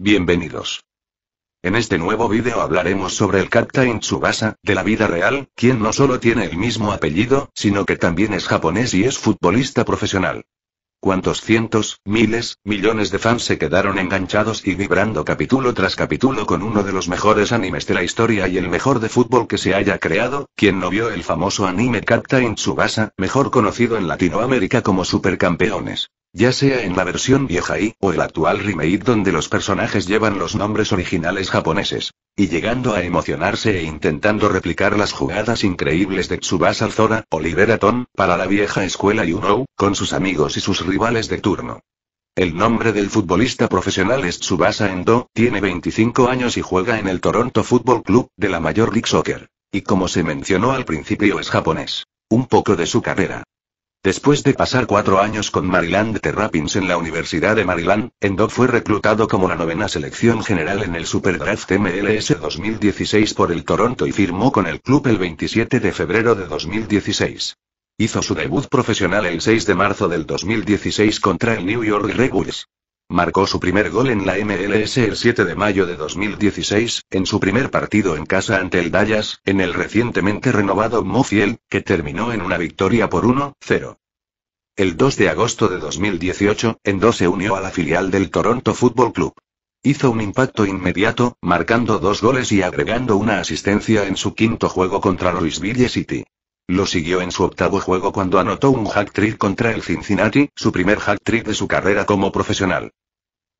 Bienvenidos. En este nuevo vídeo hablaremos sobre el Captain Tsubasa, de la vida real, quien no solo tiene el mismo apellido, sino que también es japonés y es futbolista profesional. Cuántos cientos, miles, millones de fans se quedaron enganchados y vibrando capítulo tras capítulo con uno de los mejores animes de la historia y el mejor de fútbol que se haya creado, quien no vio el famoso anime Captain Tsubasa, mejor conocido en Latinoamérica como Supercampeones. Ya sea en la versión vieja y, o el actual remake donde los personajes llevan los nombres originales japoneses. Y llegando a emocionarse e intentando replicar las jugadas increíbles de Tsubasa Zora, Oliver Atom, para la vieja escuela Yuno, con sus amigos y sus rivales de turno. El nombre del futbolista profesional es Tsubasa Endo, tiene 25 años y juega en el Toronto Football Club, de la Major League Soccer. Y como se mencionó al principio es japonés. Un poco de su carrera. Después de pasar cuatro años con Maryland Terrapins en la Universidad de Maryland, Endo fue reclutado como la novena selección general en el Superdraft MLS 2016 por el Toronto y firmó con el club el 27 de febrero de 2016. Hizo su debut profesional el 6 de marzo del 2016 contra el New York Red Bulls. Marcó su primer gol en la MLS el 7 de mayo de 2016, en su primer partido en casa ante el Dallas, en el recientemente renovado Mofield, que terminó en una victoria por 1-0. El 2 de agosto de 2018, Endo se unió a la filial del Toronto Football Club. Hizo un impacto inmediato, marcando dos goles y agregando una asistencia en su quinto juego contra Louisville City. Lo siguió en su octavo juego cuando anotó un hack-trick contra el Cincinnati, su primer hack-trick de su carrera como profesional.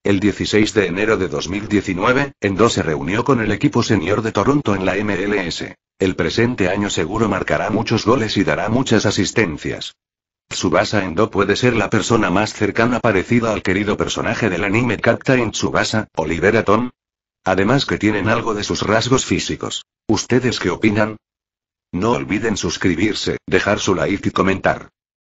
El 16 de enero de 2019, Endo se reunió con el equipo senior de Toronto en la MLS. El presente año seguro marcará muchos goles y dará muchas asistencias. Tsubasa Endo puede ser la persona más cercana parecida al querido personaje del anime Captain Tsubasa, Oliver Atom. Además que tienen algo de sus rasgos físicos. ¿Ustedes qué opinan? No olviden suscribirse, dejar su like y comentar.